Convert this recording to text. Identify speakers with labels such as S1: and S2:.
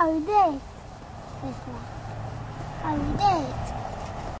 S1: How are they? This one. How are they?